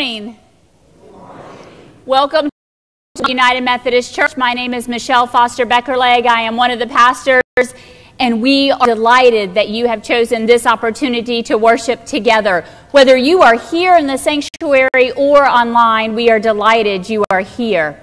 morning. Welcome to United Methodist Church. My name is Michelle Foster Beckerleg. I am one of the pastors, and we are delighted that you have chosen this opportunity to worship together. Whether you are here in the sanctuary or online, we are delighted you are here.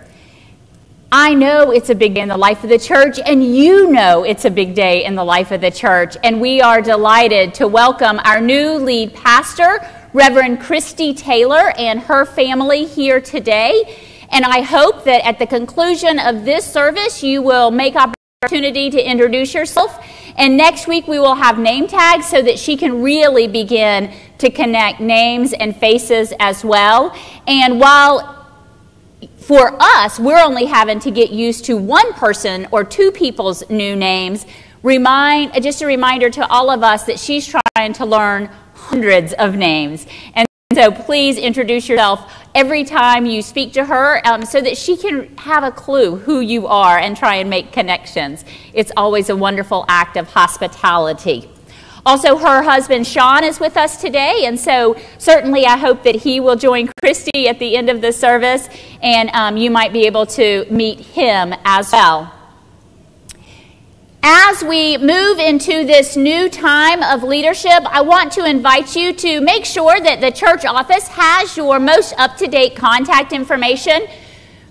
I know it's a big day in the life of the church, and you know it's a big day in the life of the church. And we are delighted to welcome our new lead pastor, Reverend Christi Taylor, and her family here today. And I hope that at the conclusion of this service, you will make opportunity to introduce yourself. And next week, we will have name tags so that she can really begin to connect names and faces as well. And while for us, we're only having to get used to one person or two people's new names. Remind, just a reminder to all of us that she's trying to learn hundreds of names. And so please introduce yourself every time you speak to her um, so that she can have a clue who you are and try and make connections. It's always a wonderful act of hospitality. Also, her husband Sean is with us today, and so certainly I hope that he will join Christi at the end of the service, and um, you might be able to meet him as well. As we move into this new time of leadership, I want to invite you to make sure that the church office has your most up to date contact information.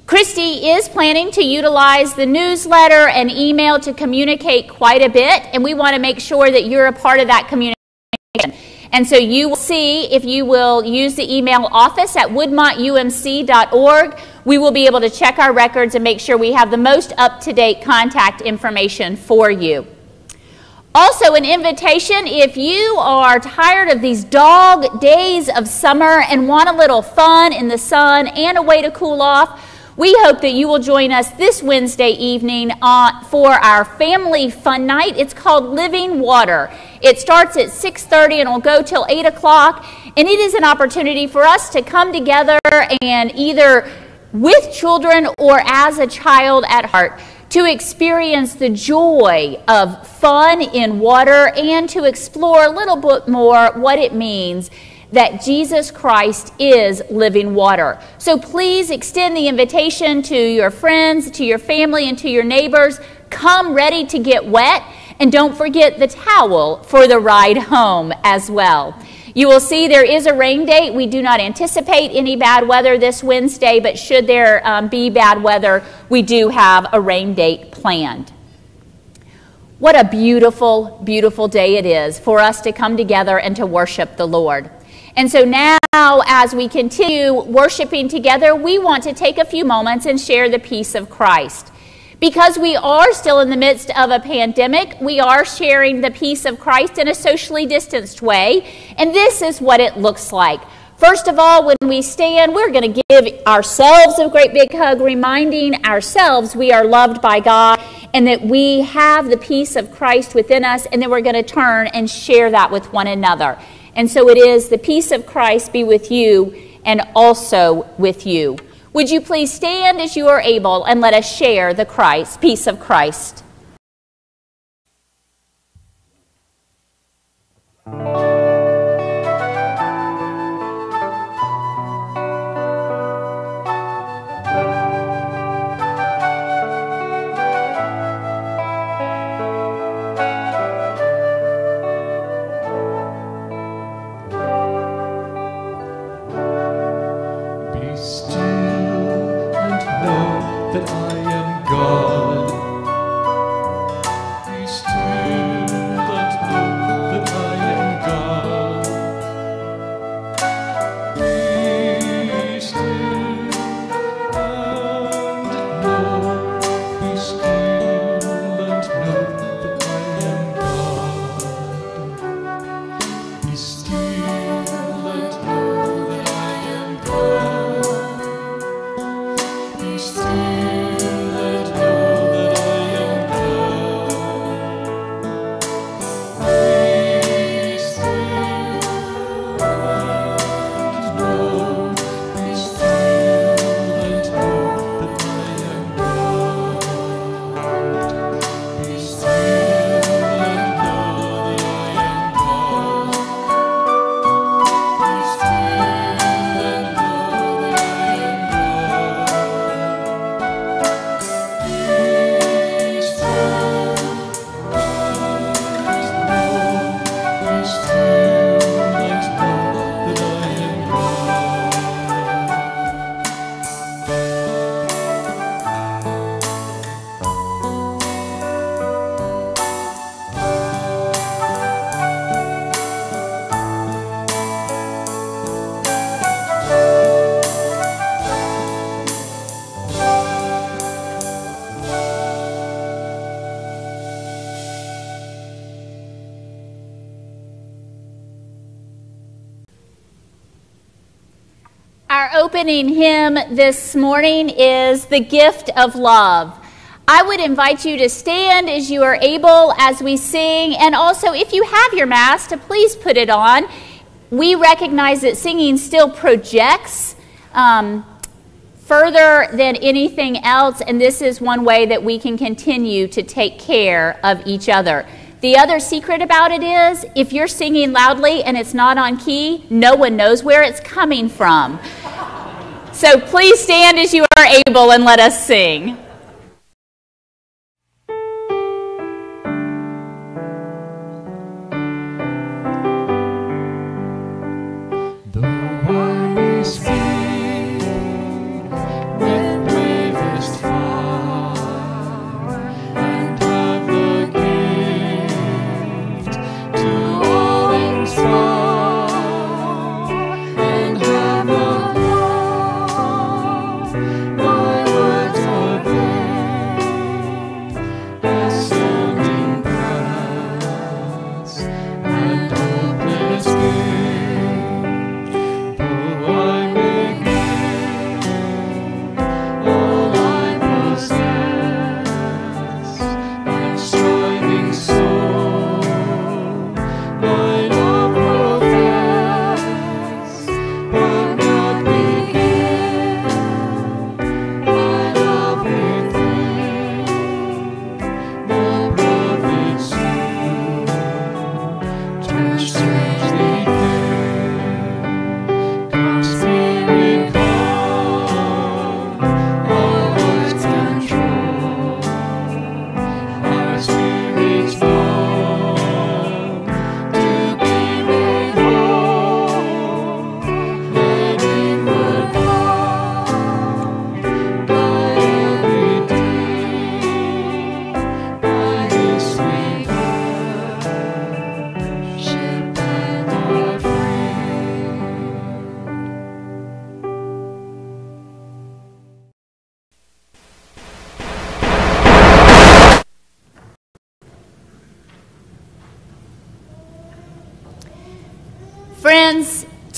Christi is planning to utilize the newsletter and email to communicate quite a bit, and we want to make sure that you're a part of that communication. And so you will see if you will use the email office at woodmontumc.org, we will be able to check our records and make sure we have the most up to date contact information for you. Also, an invitation if you are tired of these dog days of summer and want a little fun in the sun and a way to cool off, we hope that you will join us this Wednesday evening uh, for our family fun night. It's called Living Water. It starts at 6.30 and will go till 8 o'clock. And it is an opportunity for us to come together and either with children or as a child at heart to experience the joy of fun in water and to explore a little bit more what it means that Jesus Christ is living water. So please extend the invitation to your friends, to your family, and to your neighbors. Come ready to get wet, and don't forget the towel for the ride home as well. You will see there is a rain date. We do not anticipate any bad weather this Wednesday, but should there um, be bad weather, we do have a rain date planned. What a beautiful, beautiful day it is for us to come together and to worship the Lord. And so now, as we continue worshiping together, we want to take a few moments and share the peace of Christ. Because we are still in the midst of a pandemic, we are sharing the peace of Christ in a socially distanced way. And this is what it looks like. First of all, when we stand, we're going to give ourselves a great big hug, reminding ourselves we are loved by God and that we have the peace of Christ within us, and then we're going to turn and share that with one another. And so it is the peace of Christ be with you and also with you. Would you please stand as you are able and let us share the Christ, peace of Christ? Opening hymn this morning is The Gift of Love. I would invite you to stand as you are able as we sing, and also if you have your mask, to please put it on. We recognize that singing still projects um, further than anything else, and this is one way that we can continue to take care of each other. The other secret about it is if you're singing loudly and it's not on key, no one knows where it's coming from. So please stand as you are able and let us sing.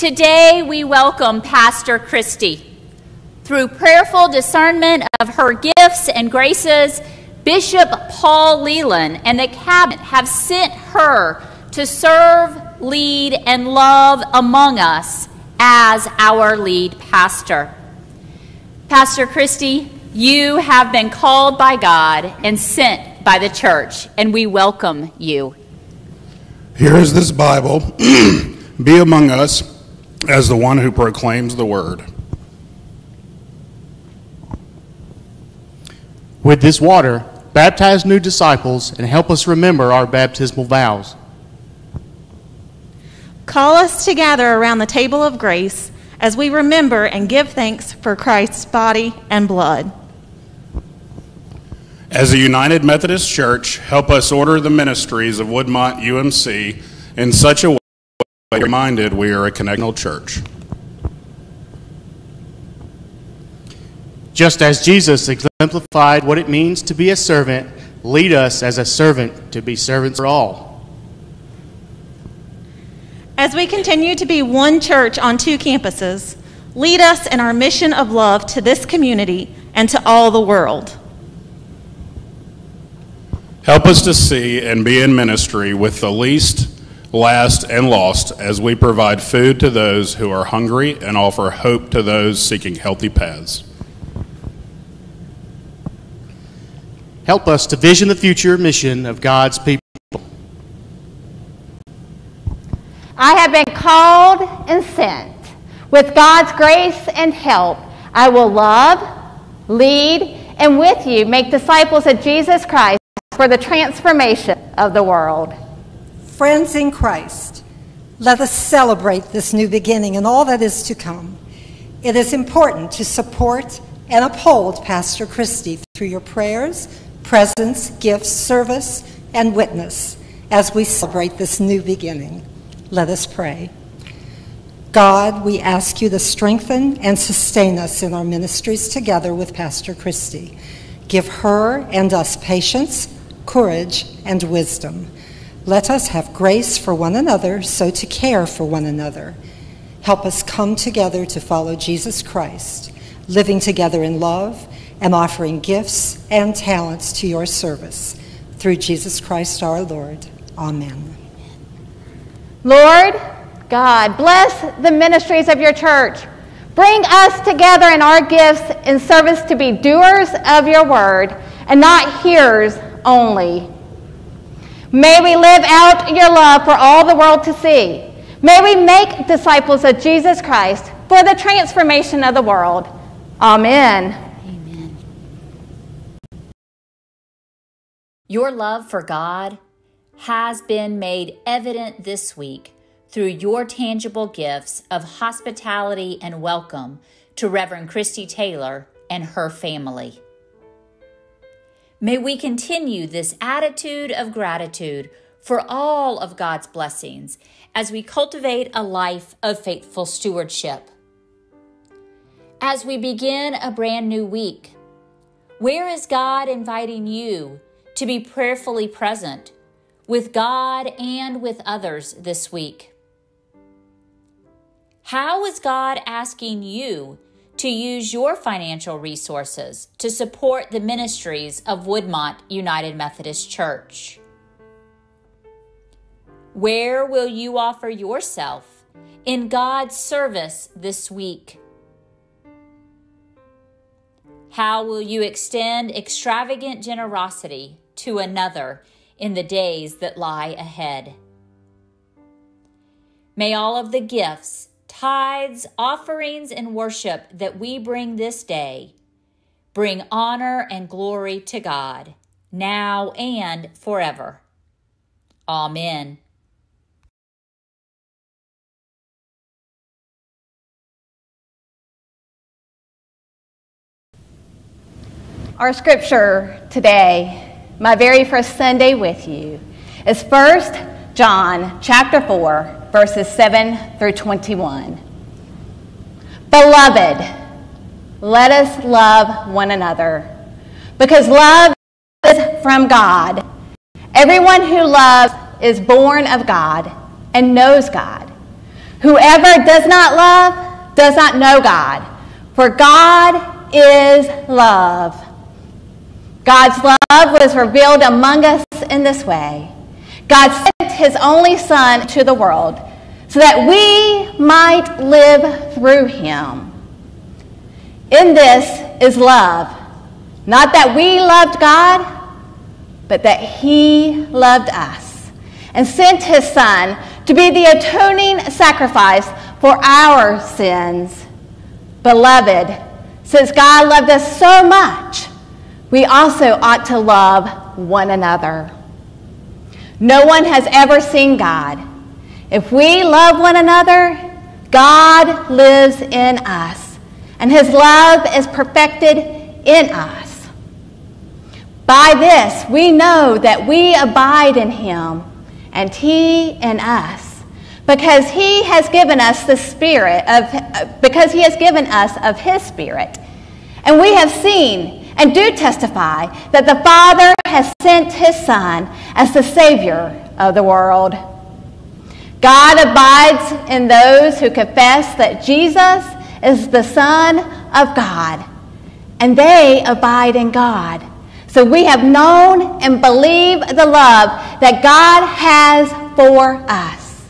Today we welcome Pastor Christi. Through prayerful discernment of her gifts and graces, Bishop Paul Leeland and the cabinet have sent her to serve, lead, and love among us as our lead pastor. Pastor Christi, you have been called by God and sent by the church, and we welcome you. Here is this Bible. Be among us as the one who proclaims the word. With this water, baptize new disciples and help us remember our baptismal vows. Call us together around the table of grace as we remember and give thanks for Christ's body and blood. As a United Methodist Church, help us order the ministries of Woodmont UMC in such a way reminded we are a connectional church. Just as Jesus exemplified what it means to be a servant, lead us as a servant to be servants for all. As we continue to be one church on two campuses, lead us in our mission of love to this community and to all the world. Help us to see and be in ministry with the least last, and lost as we provide food to those who are hungry and offer hope to those seeking healthy paths. Help us to vision the future mission of God's people. I have been called and sent. With God's grace and help, I will love, lead, and with you make disciples of Jesus Christ for the transformation of the world. Friends in Christ, let us celebrate this new beginning and all that is to come. It is important to support and uphold Pastor Christi through your prayers, presence, gifts, service, and witness as we celebrate this new beginning. Let us pray. God, we ask you to strengthen and sustain us in our ministries together with Pastor Christi. Give her and us patience, courage, and wisdom. Let us have grace for one another, so to care for one another. Help us come together to follow Jesus Christ, living together in love and offering gifts and talents to your service. Through Jesus Christ our Lord. Amen. Lord God, bless the ministries of your church. Bring us together in our gifts in service to be doers of your word and not hearers only. May we live out your love for all the world to see. May we make disciples of Jesus Christ for the transformation of the world. Amen. Amen. Your love for God has been made evident this week through your tangible gifts of hospitality and welcome to Reverend Christi Taylor and her family. May we continue this attitude of gratitude for all of God's blessings as we cultivate a life of faithful stewardship. As we begin a brand new week, where is God inviting you to be prayerfully present with God and with others this week? How is God asking you to use your financial resources to support the ministries of Woodmont United Methodist Church? Where will you offer yourself in God's service this week? How will you extend extravagant generosity to another in the days that lie ahead? May all of the gifts tithes, offerings, and worship that we bring this day bring honor and glory to God, now and forever. Amen. Our scripture today, my very first Sunday with you, is 1 John chapter 4, verses 7 through 21. Beloved, let us love one another, because love is from God. Everyone who loves is born of God and knows God. Whoever does not love does not know God, for God is love. God's love was revealed among us in this way. God sent his only Son to the world so that we might live through him. In this is love. Not that we loved God, but that he loved us and sent his Son to be the atoning sacrifice for our sins. Beloved, since God loved us so much, we also ought to love one another. No one has ever seen God. If we love one another, God lives in us, and his love is perfected in us. By this, we know that we abide in him, and he in us, because he has given us the spirit of because he has given us of his spirit. And we have seen and do testify that the Father has sent his Son as the Savior of the world. God abides in those who confess that Jesus is the Son of God, and they abide in God. So we have known and believed the love that God has for us.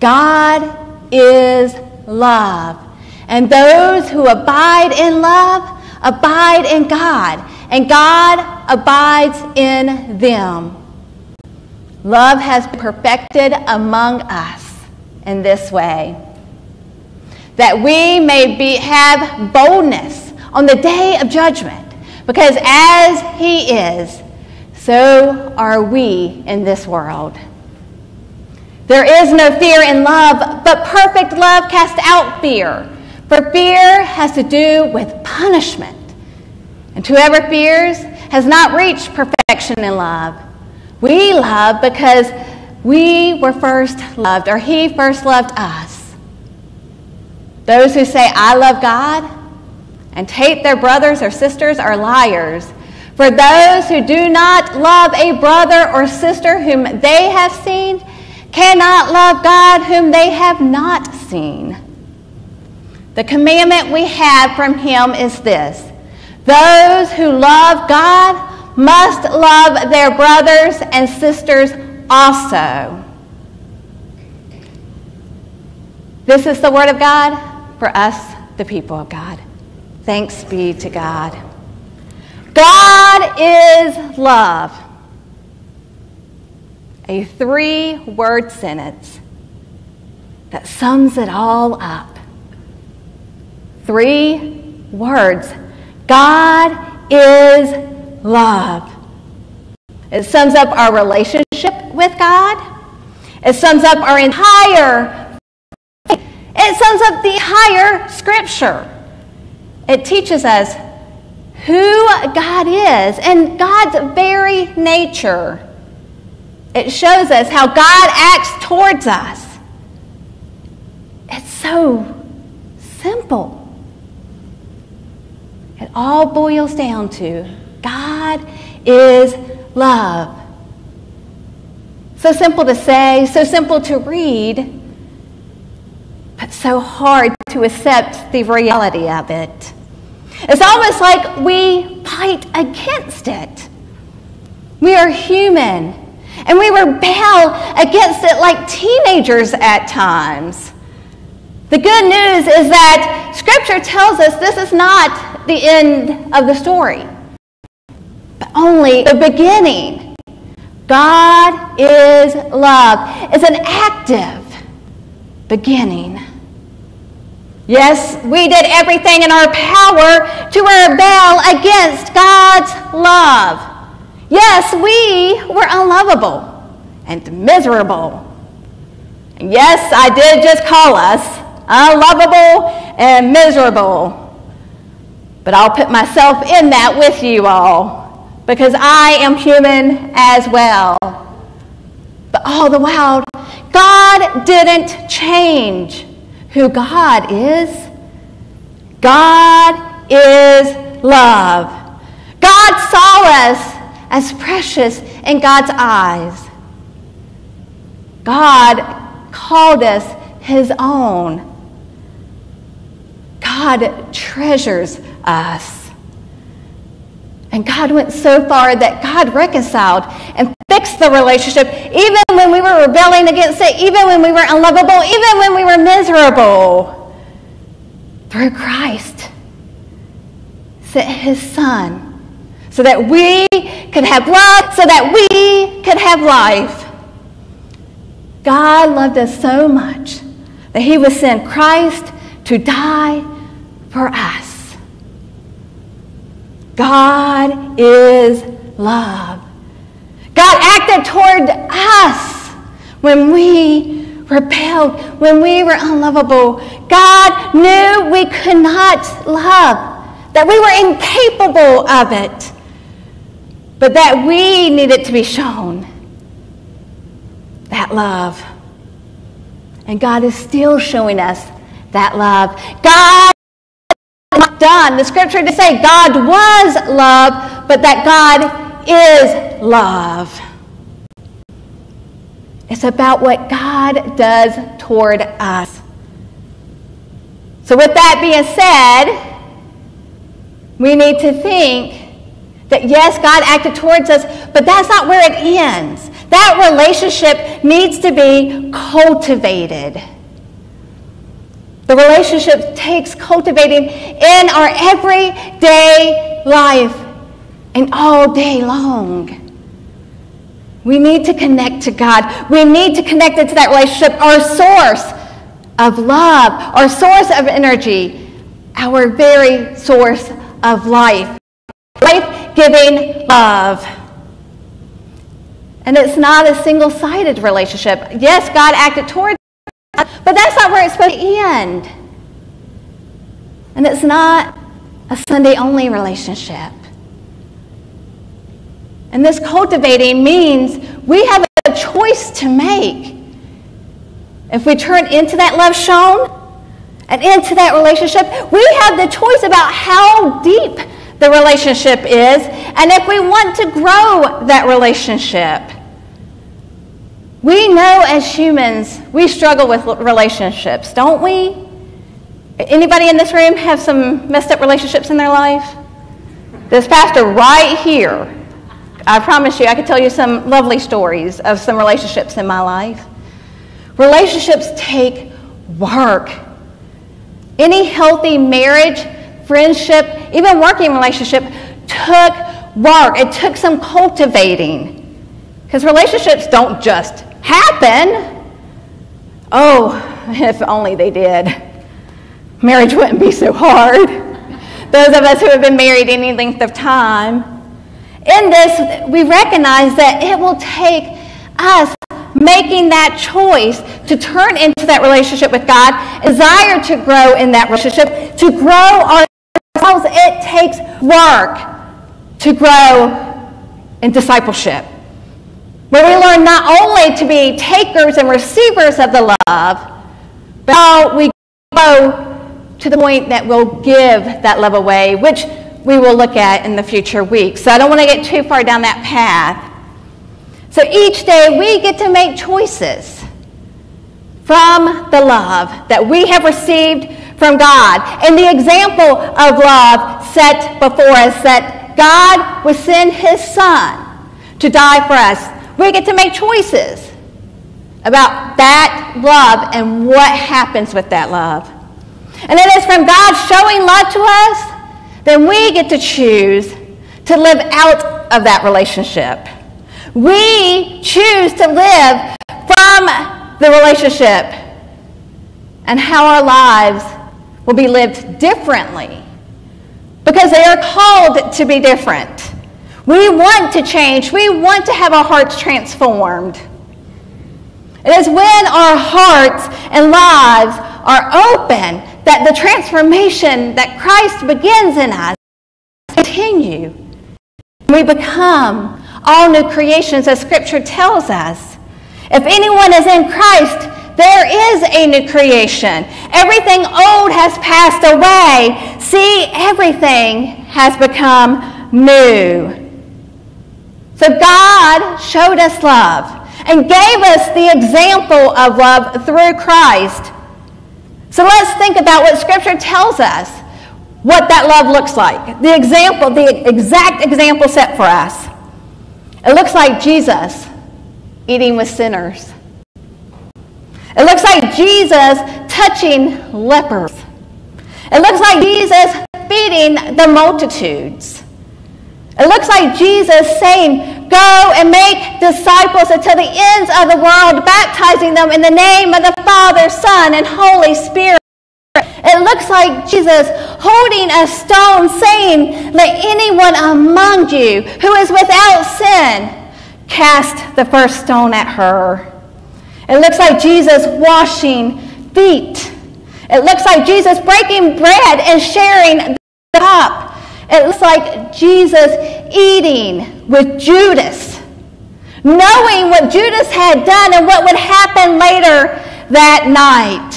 God is love, and those who abide in love abide in God, and God abides in them. Love has perfected among us in this way that we may be, have boldness on the day of judgment, because as He is, so are we in this world. There is no fear in love, but perfect love casts out fear. For fear has to do with punishment. And whoever fears has not reached perfection in love. We love because we were first loved, or He first loved us. Those who say, I love God, and hate their brothers or sisters are liars. For those who do not love a brother or sister whom they have seen cannot love God whom they have not seen. The commandment we have from him is this those who love God must love their brothers and sisters also. This is the word of God for us, the people of God. Thanks be to God. God is love. A three word sentence that sums it all up. Three words God is love. It sums up our relationship with God. It sums up our entire it sums up the entire scripture. It teaches us who God is and God's very nature. It shows us how God acts towards us. It's so simple. It all boils down to God is love. So simple to say, so simple to read, but so hard to accept the reality of it. It's almost like we fight against it. We are human, and we rebel against it like teenagers at times. The good news is that Scripture tells us this is not the end of the story, but only the beginning. God is love. It's an active beginning. Yes, we did everything in our power to rebel against God's love. Yes, we were unlovable and miserable. And yes, I did just call us unlovable and miserable. But I'll put myself in that with you all because I am human as well. But all the while, God didn't change who God is. God is love. God saw us as precious in God's eyes. God called us his own. God treasures us. And God went so far that God reconciled and fixed the relationship, even when we were rebelling against it, even when we were unlovable, even when we were miserable. Through Christ, sent his Son so that we could have love, so that we could have life. God loved us so much that he would send Christ to die for us. God is love. God acted toward us when we rebelled, when we were unlovable. God knew we could not love, that we were incapable of it, but that we needed to be shown that love. And God is still showing us that love. God done. The scripture to say God was love, but that God is love. It's about what God does toward us. So, with that being said, we need to think that yes, God acted towards us, but that's not where it ends. That relationship needs to be cultivated. The relationship takes cultivating in our everyday life and all day long. We need to connect to God. We need to connect into that relationship, our source of love, our source of energy, our very source of life. Life giving love. And it's not a single sided relationship. Yes, God acted towards but that's not where it's supposed to end. And it's not a Sunday only relationship. And this cultivating means we have a choice to make. If we turn into that love shown and into that relationship, we have the choice about how deep the relationship is and if we want to grow that relationship. We know as humans, we struggle with relationships, don't we? Anybody in this room have some messed up relationships in their life? This pastor right here, I promise you, I could tell you some lovely stories of some relationships in my life. Relationships take work. Any healthy marriage, friendship, even working relationship took work. It took some cultivating. Because relationships don't just happen. Oh, if only they did. Marriage wouldn't be so hard. Those of us who have been married any length of time. In this, we recognize that it will take us making that choice to turn into that relationship with God, desire to grow in that relationship, to grow ourselves. It takes work to grow in discipleship where we learn not only to be takers and receivers of the love, but how we go to the point that we'll give that love away, which we will look at in the future weeks. So I don't want to get too far down that path. So each day we get to make choices from the love that we have received from God. And the example of love set before us that God would send his son to die for us we get to make choices about that love and what happens with that love. And then it is from God showing love to us, then we get to choose to live out of that relationship. We choose to live from the relationship and how our lives will be lived differently because they are called to be different. We want to change. We want to have our hearts transformed. It is when our hearts and lives are open that the transformation that Christ begins in us continue. We become all new creations as Scripture tells us. If anyone is in Christ, there is a new creation. Everything old has passed away. See, everything has become new. So God showed us love and gave us the example of love through Christ. So let's think about what Scripture tells us, what that love looks like. The example, the exact example set for us. It looks like Jesus eating with sinners. It looks like Jesus touching lepers. It looks like Jesus feeding the multitudes. It looks like Jesus saying, Go and make disciples until the ends of the world, baptizing them in the name of the Father, Son, and Holy Spirit. It looks like Jesus holding a stone saying, Let anyone among you who is without sin cast the first stone at her. It looks like Jesus washing feet. It looks like Jesus breaking bread and sharing the cup. It looks like Jesus eating with Judas, knowing what Judas had done and what would happen later that night.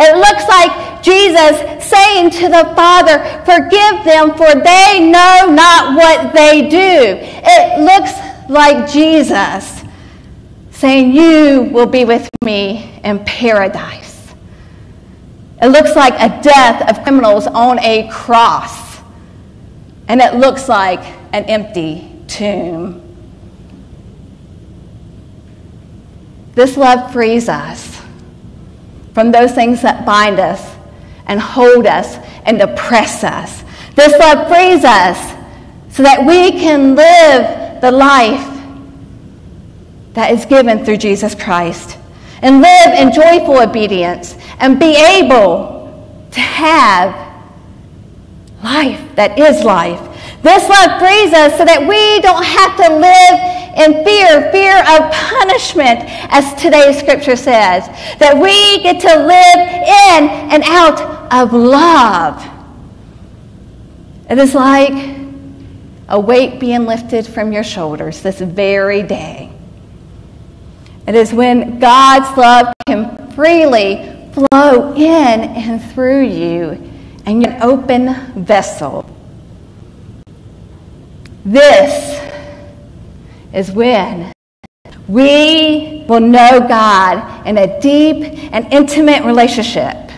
It looks like Jesus saying to the Father, Forgive them, for they know not what they do. It looks like Jesus saying, You will be with me in paradise. It looks like a death of criminals on a cross and it looks like an empty tomb. This love frees us from those things that bind us and hold us and oppress us. This love frees us so that we can live the life that is given through Jesus Christ and live in joyful obedience and be able to have life that is life. This love frees us so that we don't have to live in fear, fear of punishment, as today's scripture says. That we get to live in and out of love. It is like a weight being lifted from your shoulders this very day. It is when God's love can freely flow in and through you and an open vessel. This is when we will know God in a deep and intimate relationship.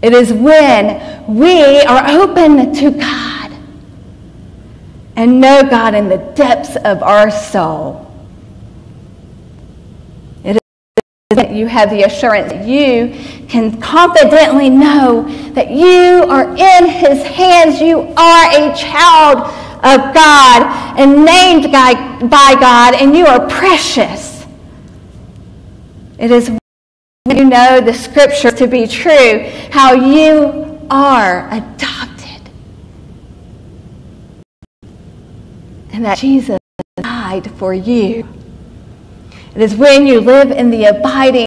It is when we are open to God and know God in the depths of our soul. It is that you have the assurance that you can confidently know that you are in His hands. You are a child of God and named by God, and you are precious. It is when you know the scripture to be true, how you are adopted. And that Jesus died for you. It is when you live in the abiding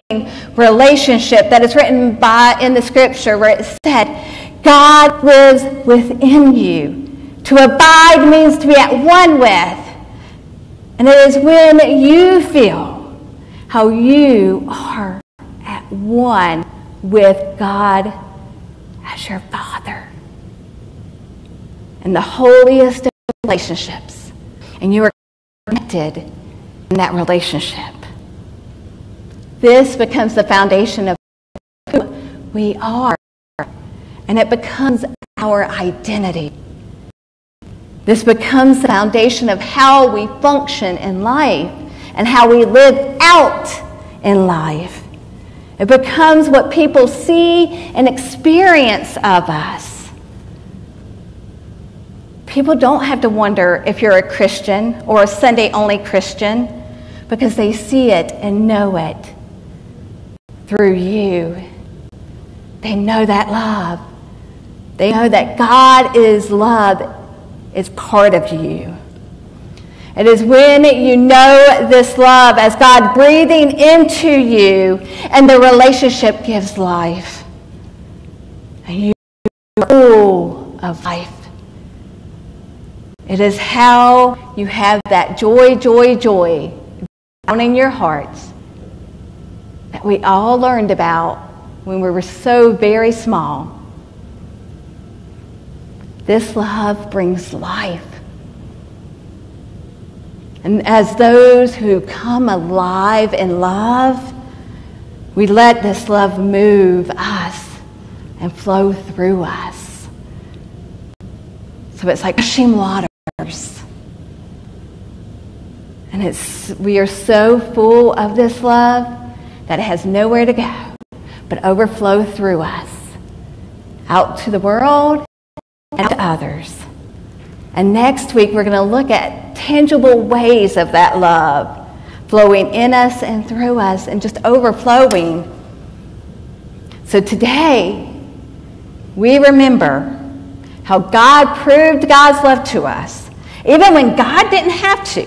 relationship that is written by in the scripture where it said, God lives within you. To abide means to be at one with. And it is when you feel how you are at one with God as your Father. And the holiest of relationships. And you are connected in that relationship. This becomes the foundation of who we are. And it becomes our identity. This becomes the foundation of how we function in life and how we live out in life. It becomes what people see and experience of us. People don't have to wonder if you're a Christian or a Sunday only Christian because they see it and know it through you. They know that love. They know that God is love is part of you. It is when you know this love as God breathing into you and the relationship gives life. And you are full of life. It is how you have that joy, joy, joy down in your hearts that we all learned about when we were so very small. This love brings life. And as those who come alive in love, we let this love move us and flow through us. So it's like gushing waters. And it's, we are so full of this love that has nowhere to go but overflow through us out to the world and to others. And next week, we're going to look at tangible ways of that love flowing in us and through us and just overflowing. So today, we remember how God proved God's love to us, even when God didn't have to.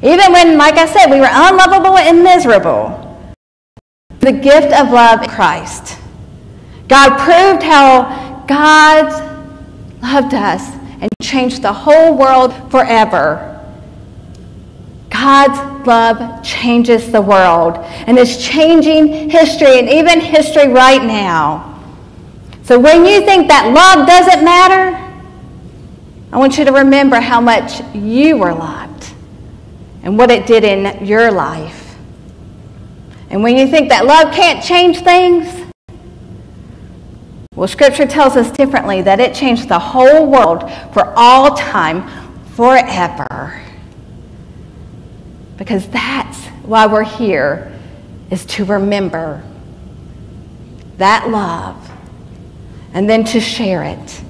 Even when, like I said, we were unlovable and miserable. The gift of love in Christ. God proved how God's loved us and changed the whole world forever. God's love changes the world and is changing history and even history right now. So when you think that love doesn't matter, I want you to remember how much you were loved and what it did in your life. And when you think that love can't change things, well, Scripture tells us differently that it changed the whole world for all time, forever. Because that's why we're here, is to remember that love and then to share it.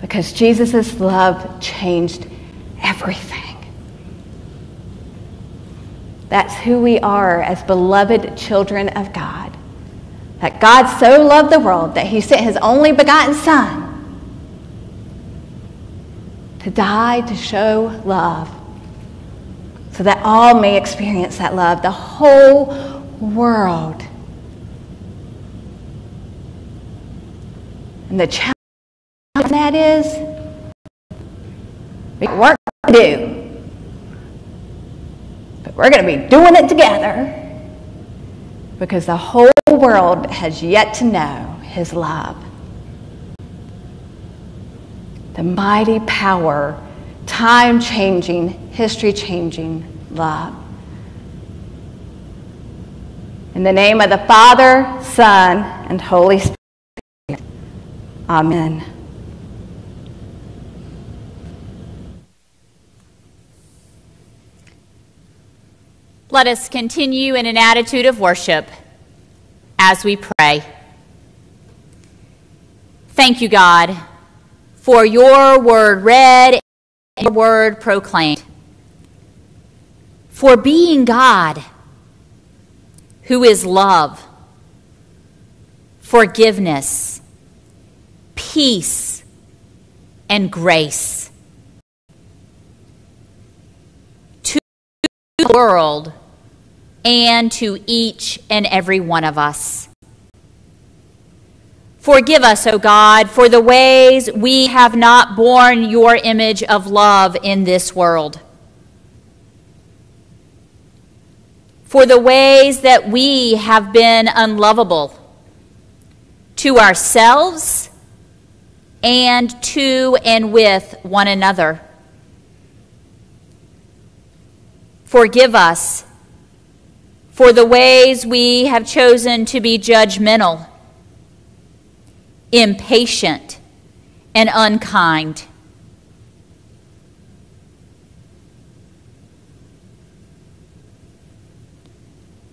Because Jesus' love changed everything. That's who we are as beloved children of God. That God so loved the world that he sent his only begotten Son to die to show love so that all may experience that love, the whole world. And the challenge that is we work to do, but we're going to be doing it together because the whole world has yet to know his love. The mighty power, time changing, history changing love. In the name of the Father, Son, and Holy Spirit. Amen. Let us continue in an attitude of worship as we pray. Thank you, God, for your word read and your word proclaimed. For being God, who is love, forgiveness, peace, and grace. To the world and to each and every one of us. Forgive us, O God, for the ways we have not borne your image of love in this world. For the ways that we have been unlovable to ourselves and to and with one another. Forgive us for the ways we have chosen to be judgmental, impatient, and unkind.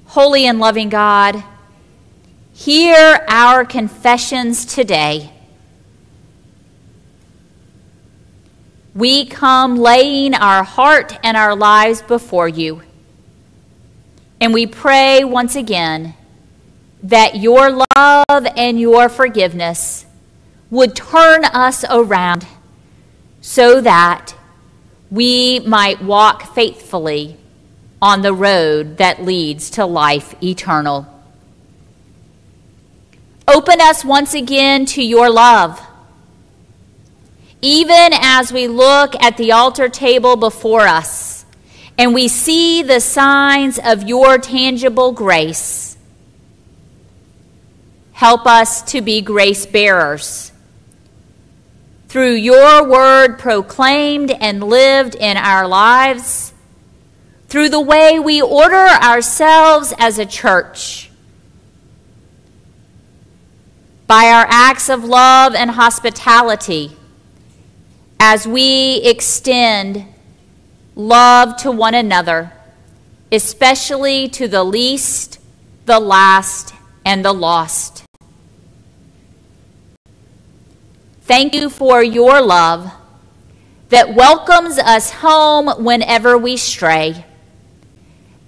Holy and loving God, hear our confessions today. We come laying our heart and our lives before you. And we pray once again that your love and your forgiveness would turn us around so that we might walk faithfully on the road that leads to life eternal. Open us once again to your love. Even as we look at the altar table before us, and we see the signs of your tangible grace. Help us to be grace bearers. Through your word proclaimed and lived in our lives, through the way we order ourselves as a church, by our acts of love and hospitality, as we extend love to one another, especially to the least, the last, and the lost. Thank you for your love that welcomes us home whenever we stray,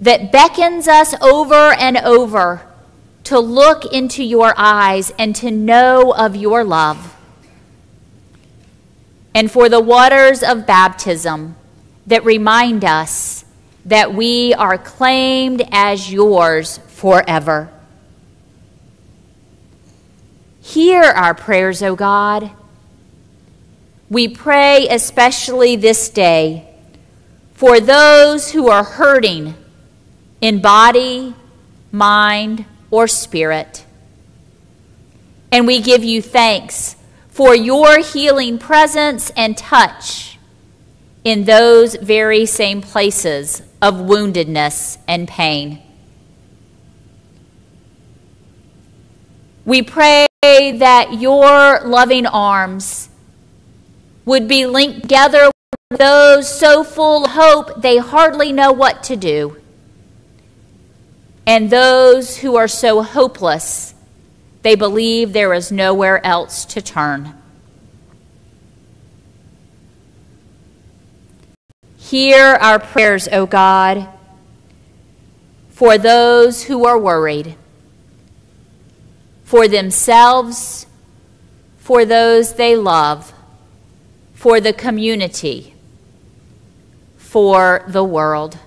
that beckons us over and over to look into your eyes and to know of your love. And for the waters of baptism, that remind us that we are claimed as yours forever. Hear our prayers, O God. We pray especially this day for those who are hurting in body, mind, or spirit. And we give you thanks for your healing presence and touch in those very same places of woundedness and pain. We pray that your loving arms would be linked together with those so full of hope they hardly know what to do, and those who are so hopeless they believe there is nowhere else to turn. Hear our prayers, O God, for those who are worried, for themselves, for those they love, for the community, for the world.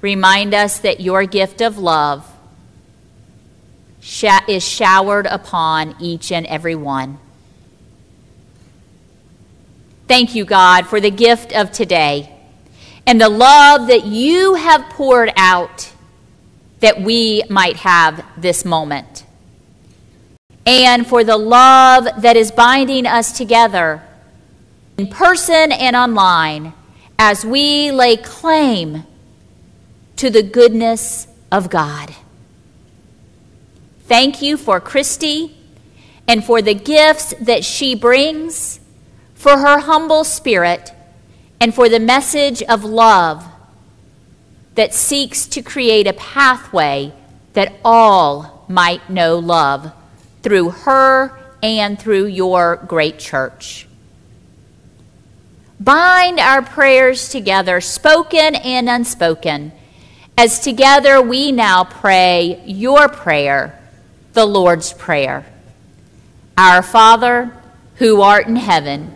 Remind us that your gift of love is showered upon each and every one. Thank you, God, for the gift of today and the love that you have poured out that we might have this moment. And for the love that is binding us together in person and online as we lay claim to the goodness of God. Thank you for Christi and for the gifts that she brings, for her humble spirit, and for the message of love that seeks to create a pathway that all might know love through her and through your great church. Bind our prayers together, spoken and unspoken, as together we now pray your prayer, the Lord's Prayer. Our Father, who art in heaven,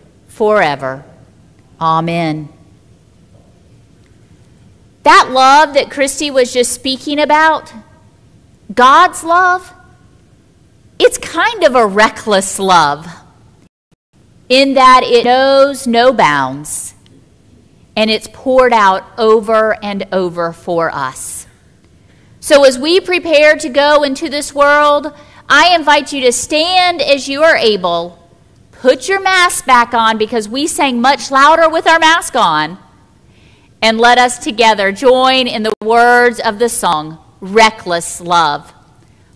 forever. Amen. That love that Christi was just speaking about, God's love, it's kind of a reckless love in that it knows no bounds and it's poured out over and over for us. So, as we prepare to go into this world, I invite you to stand as you are able. Put your mask back on because we sang much louder with our mask on. And let us together join in the words of the song, Reckless Love.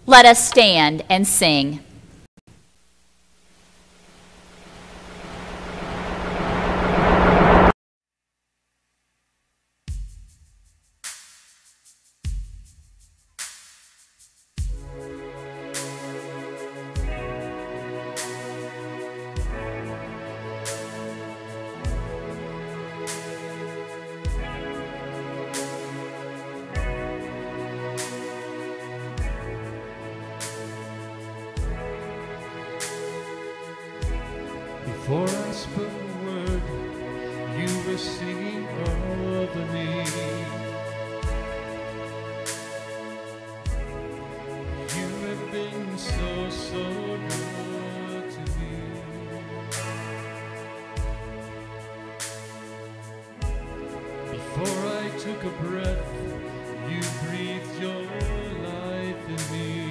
Let us stand and sing. Took a breath, you breathed your life in me.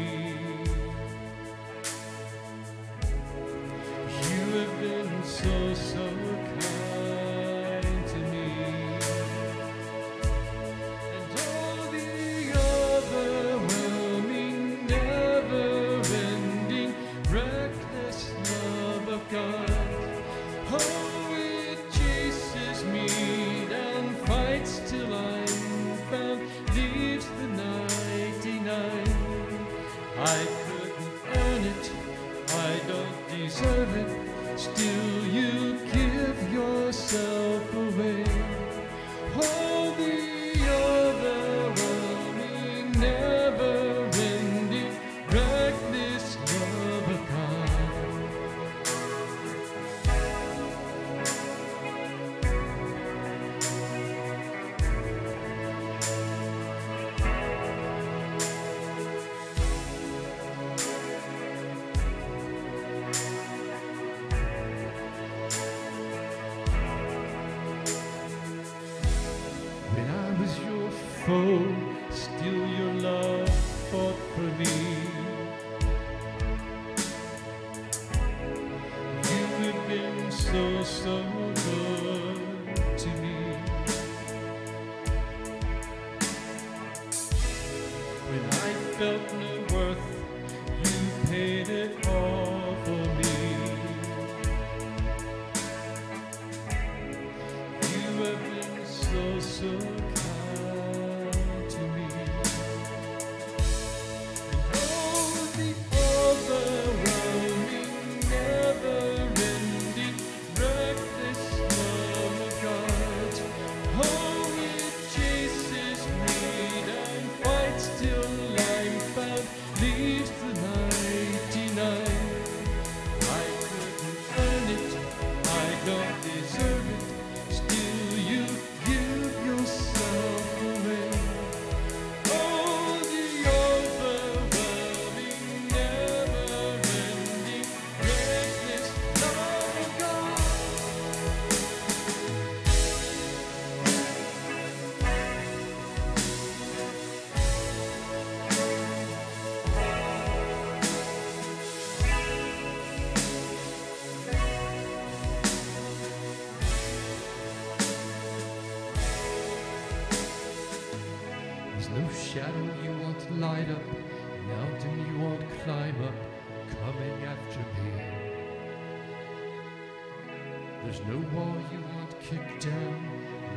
There's no wall you want to kick down,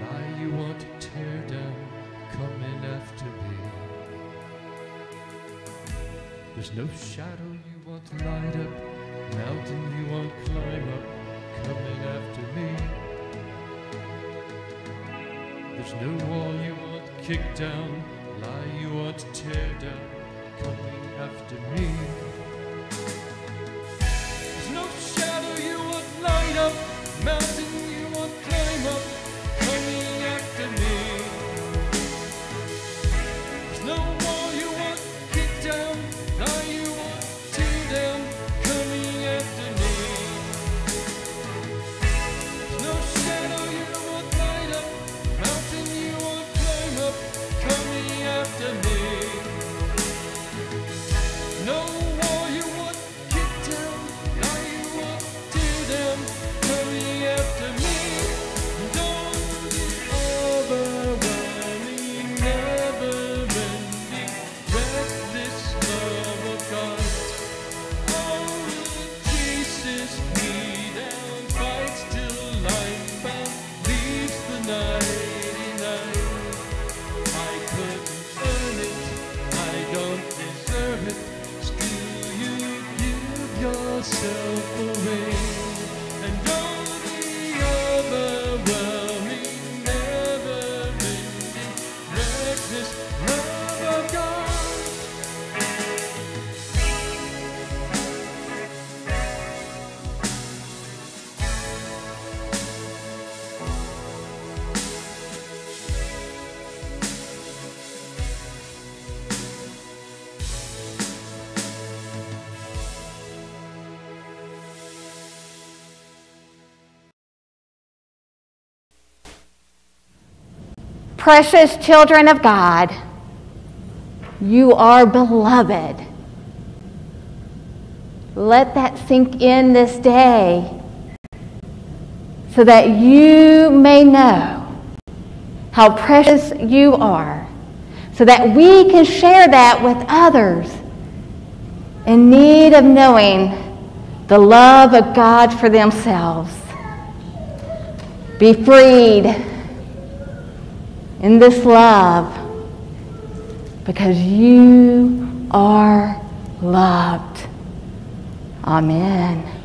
lie you want to tear down, coming after me. There's no shadow you want to light up, mountain you want climb up, coming after me. There's no wall you want to kick down, lie you want to tear down, coming after me. Precious children of God, you are beloved. Let that sink in this day so that you may know how precious you are, so that we can share that with others in need of knowing the love of God for themselves. Be freed in this love because you are loved. Amen.